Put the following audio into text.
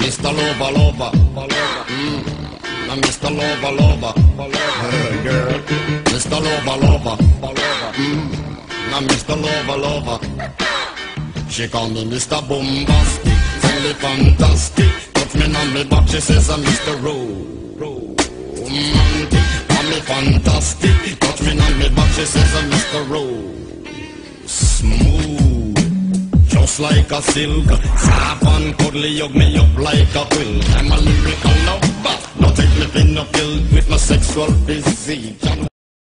Mr. Lover, lover, mm. Mr. Lover, lover, hey, girl. Mr. Lover, lover, mm. Mr. Lover, lover. She call me Mr. Bombastic, me fantastic. Touch me on me back, she says I'm Mr. Romantic. Call me fantastic, touch me on me back, she says I'm Mr. Ro. Just like a silk, soft and cuddly, hug me up like a quilt. I'm a lyrical lover, don't take me thin or filled with my sexual physique.